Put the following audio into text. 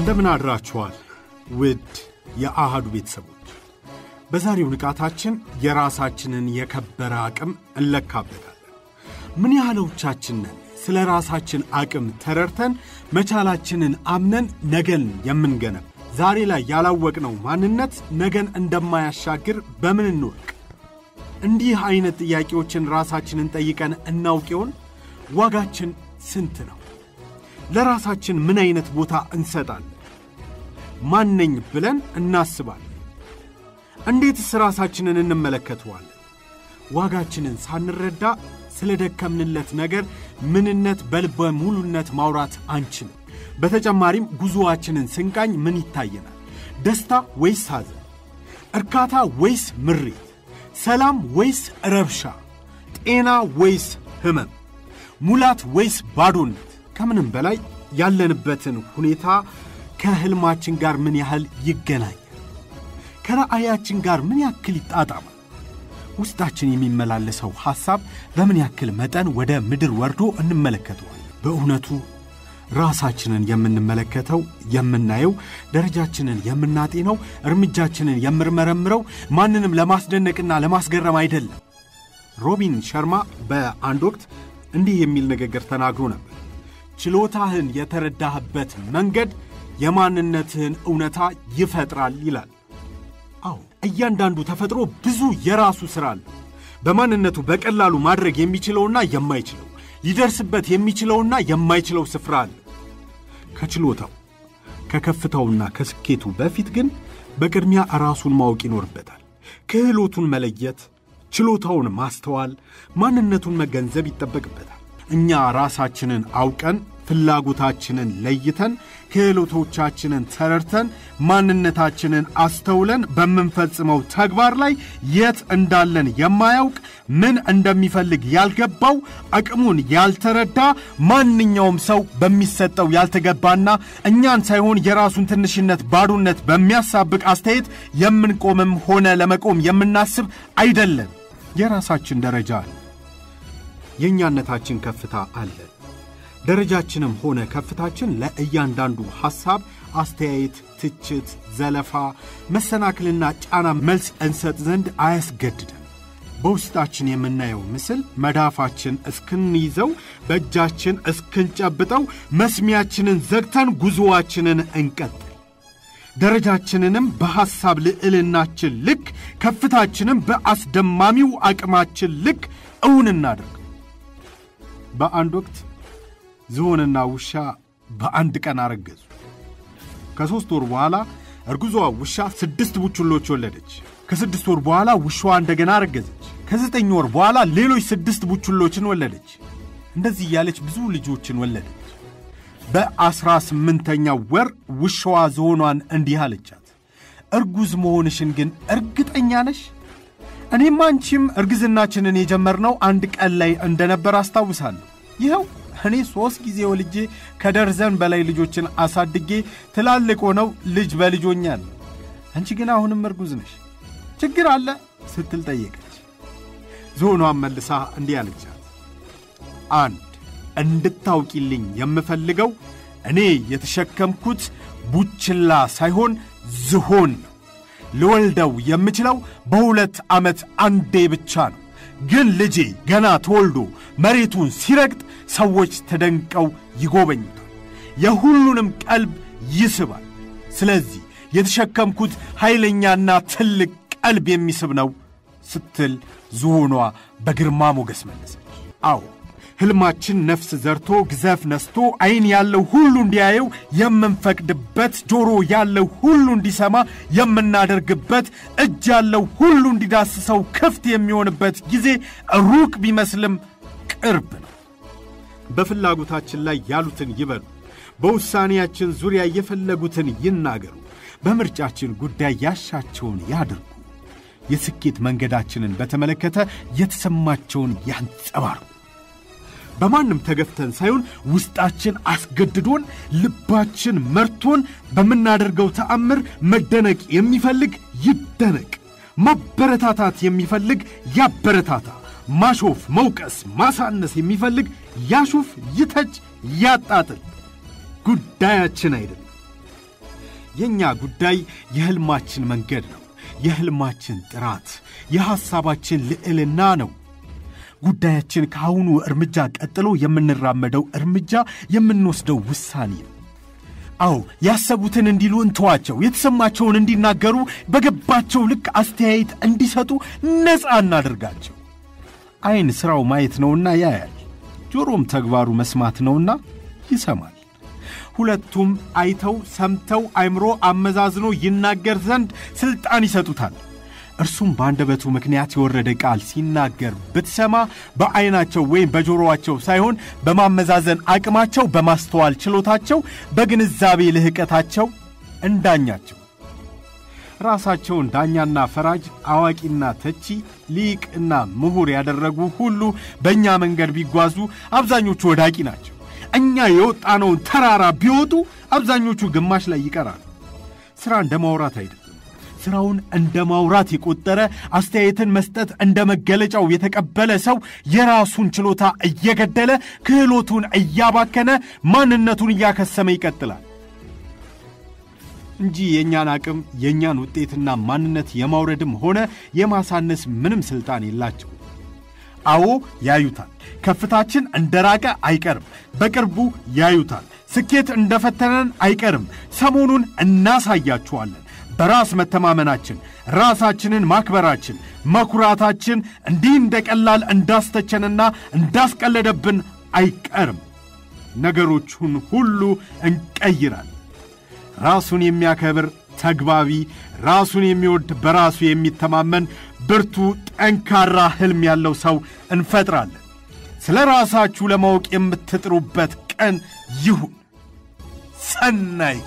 እንደምን አድራችኋል ውድ የአሃዱ ቤተሰቦች። በዛሬው ንቃታችን የራሳችንን የከበረ አቅም እንለካበታለን። ምን ያህሎቻችን ነን ስለ ራሳችን አቅም ተረድተን መቻላችንን አምነን ነገን የምንገነብ? ዛሬ ላይ ያላወቅነው ማንነት ነገን እንደማያሻግር በምን እንወቅ? እንዲህ አይነት ጥያቄዎችን ራሳችንን ጠይቀን እናውቅ ይሆን? ዋጋችን ስንት ነው? ለራሳችን ምን አይነት ቦታ እንሰጣለን? ማነኝ ብለን እናስባለን? እንዴትስ ራሳችንን እንመለከተዋለን? ዋጋችንን ሳንረዳ ስለ ደከምንለት ነገር ምንነት በልበ ሙሉነት ማውራት አንችልም። በተጨማሪም ጉዞአችንን ስንቃኝ ምን ይታየናል? ደስታ ወይስ ሐዘን? እርካታ ወይስ ምሬት? ሰላም ወይስ ረብሻ? ጤና ወይስ ሕመም? ሙላት ወይስ ባዶነት? ከምንም በላይ ያለንበትን ሁኔታ ከሕልማችን ጋር ምን ያህል ይገናኛል? ከራእያችን ጋር ምን ያክል ይጣጣማል? ውስጣችን የሚመላለሰው ሐሳብ በምን ያክል መጠን ወደ ምድር ወርዶ እንመለከተዋል? በእውነቱ ራሳችንን የምንመለከተው የምናየው፣ ደረጃችንን የምናጤነው፣ እርምጃችንን የምንመረምረው ማንንም ለማስደነቅና ለማስገረም አይደለም። ሮቢን ሸርማ በአንድ ወቅት እንዲህ የሚል ንግግር ተናግሮ ነበር። ችሎታህን የተረዳህበት መንገድ የማንነትህን እውነታ ይፈጥራል ይላል። እያንዳንዱ ተፈጥሮ ብዙ የራሱ ሥራ አለው። በማንነቱ በቀላሉ ማድረግ የሚችለውና የማይችለው ሊደርስበት የሚችለውና የማይችለው ስፍራ አለ። ከችሎታው ከከፍታውና ከስኬቱ በፊት ግን በቅድሚያ ራሱን ማወቅ ይኖርበታል። ክህሎቱን መለየት፣ ችሎታውን ማስተዋል፣ ማንነቱን መገንዘብ ይጠበቅበታል። እኛ ራሳችንን አውቀን ፍላጎታችንን ለይተን ክህሎቶቻችንን ተረድተን ማንነታችንን አስተውለን በምንፈጽመው ተግባር ላይ የት እንዳለን የማያውቅ ምን እንደሚፈልግ ያልገባው አቅሙን ያልተረዳ ማንኛውም ሰው በሚሰጠው ያልተገባና እኛን ሳይሆን የራሱን ትንሽነት፣ ባዶነት በሚያሳብቅ አስተያየት የምንቆምም ሆነ ለመቆም የምናስብ አይደለም። የራሳችን ደረጃ አለ። የእኛነታችን ከፍታ አለ። ደረጃችንም ሆነ ከፍታችን ለእያንዳንዱ ሐሳብ፣ አስተያየት፣ ትችት፣ ዘለፋ፣ መሰናክልና ጫና መልስ እንሰጥ ዘንድ አያስገድድም። በውስጣችን የምናየው ምስል መዳፋችን እስክንይዘው በእጃችን እስክንጨብጠው መስሚያችንን ዘግተን ጉዞዋችንን እንቀጥል። ደረጃችንንም በሐሳብ ልዕልናችን ልክ ከፍታችንም በአስደማሚው አቅማችን ልክ እውን እናድርግ። በአንድ ወቅት ዝሆንና ውሻ በአንድ ቀን አረገዙ። ከሦስት ወር በኋላ እርጉዟ ውሻ ስድስት ቡችሎች ወለደች። ከስድስት ወር በኋላ ውሻዋ እንደገና አረገዘች። ከዘጠኝ ወር በኋላ ሌሎች ስድስት ቡችሎችን ወለደች። እንደዚህ እያለች ብዙ ልጆችን ወለደች። በዐሥራ ስምንተኛው ወር ውሻዋ ዝሆኗን እንዲህ አለቻት፣ እርጉዝ መሆንሽን ግን እርግጠኛ ነሽ? እኔም አንቺም እርግዝናችንን የጀመርነው አንድ ቀን ላይ እንደነበር አስታውሳለሁ። ይኸው እኔ ሦስት ጊዜ ወልጄ ከደርዘን በላይ ልጆችን አሳድጌ ትላልቅ ሆነው ልጅ በልጆኛል። አንቺ ግን አሁንም እርጉዝ ነሽ፣ ችግር አለ ስትል ጠየቀች። ዝሆኗን መልሳ እንዲህ አለቻት፣ አንድ እንድታውቂልኝ የምፈልገው እኔ የተሸከምኩት ቡችላ ሳይሆን ዝሆን ነው። ልወልደው የምችለው በሁለት ዓመት አንዴ ብቻ ነው። ግን ልጄ ገና ተወልዶ መሬቱን ሲረግጥ ሰዎች ተደንቀው ይጎበኙታል፣ የሁሉንም ቀልብ ይስባል። ስለዚህ የተሸከምኩት ኃይለኛና ትልቅ ቀልብ የሚስብ ነው ስትል ዝሆኗ በግርማ ሞገስ መለሰች። አዎ ሕልማችን ነፍስ ዘርቶ ግዘፍ ነስቶ ዐይን ያለው ሁሉ እንዲያየው የምንፈቅድበት፣ ጆሮ ያለው ሁሉ እንዲሰማ የምናደርግበት፣ እጅ ያለው ሁሉ እንዲዳስሰው ክፍት የሚሆንበት ጊዜ ሩቅ ቢመስልም ቅርብ ነው። በፍላጎታችን ላይ ያሉትን ይበሉ። በውሳኔያችን ዙሪያ የፈለጉትን ይናገሩ። በምርጫችን ጉዳይ ያሻቸውን ያድርጉ። የስኬት መንገዳችንን በተመለከተ የተሰማቸውን ያንጸባርቁ። በማንም ተገፍተን ሳይሆን ውስጣችን አስገድዶን ልባችን መርቶን በምናደርገው ተአምር መደነቅ የሚፈልግ ይደነቅ፣ ማበረታታት የሚፈልግ ያበረታታ፣ ማሾፍ፣ መውቀስ፣ ማሳነስ የሚፈልግ ያሹፍ፣ ይተች፣ ያጣጥል። ጉዳያችን አይደለም። የእኛ ጉዳይ የሕልማችን መንገድ ነው። የሕልማችን ጥራት፣ የሐሳባችን ልዕልና ነው። ጉዳያችን ከአሁኑ እርምጃ ቀጥሎ የምንራመደው እርምጃ፣ የምንወስደው ውሳኔ ነው። አዎ ያሰቡትን እንዲሉ እንተዋቸው፣ የተሰማቸውን እንዲናገሩ፣ በገባቸው ልክ አስተያየት እንዲሰጡ ነፃ እናድርጋቸው። ዐይን ሥራው ማየት ነውና ያያል፣ ጆሮም ተግባሩ መስማት ነውና ይሰማል። ሁለቱም አይተው ሰምተው አእምሮ አመዛዝኖ ይናገር ዘንድ ሥልጣን ይሰጡታል። እርሱም በአንደበቱ ምክንያት የወረደ ቃል ሲናገር ብትሰማ በዐይናቸው ወይም በጆሮአቸው ሳይሆን በማመዛዘን አቅማቸው፣ በማስተዋል ችሎታቸው፣ በግንዛቤ ልህቀታቸው እንዳኛቸው ራሳቸውን ዳኛና ፈራጅ፣ አዋቂና ተቺ፣ ሊቅና ምሁር ያደረጉ ሁሉ በእኛ መንገድ ቢጓዙ አብዛኞቹ ወዳቂ ናቸው። እኛ የወጣነውን ተራራ ቢወጡ አብዛኞቹ ግማሽ ላይ ይቀራሉ። ሥራ እንደ ማውራት አይደለም። ሥራውን እንደ ማውራት የቆጠረ አስተያየትን መስጠት እንደ መገለጫው የተቀበለ ሰው የራሱን ችሎታ እየገደለ ክህሎቱን እያባከነ ማንነቱን እያከሰመ ይቀጥላል እንጂ የእኛን አቅም የእኛን ውጤትና ማንነት የማውረድም ሆነ የማሳነስ ምንም ሥልጣን የላቸው። አዎ ያዩታል። ከፍታችን እንደራቀ አይቀርም፣ በቅርቡ ያዩታል። ስኬት እንደፈተነን አይቀርም፣ ሰሞኑን እናሳያችኋለን። በራስ መተማመናችን፣ ራሳችንን ማክበራችን፣ መኩራታችን እንዲህ እንደ ቀላል እንዳስተቸንና እንዳስቀለደብን አይቀርም። ነገሮቹን ሁሉ እንቀይራል። ራሱን የሚያከብር ተግባቢ፣ ራሱን የሚወድ በራሱ የሚተማመን ብርቱ፣ ጠንካራ ሕልም ያለው ሰው እንፈጥራለን። ስለ ራሳችሁ ለማወቅ የምትጥሩበት ቀን ይሁን። ሰናይ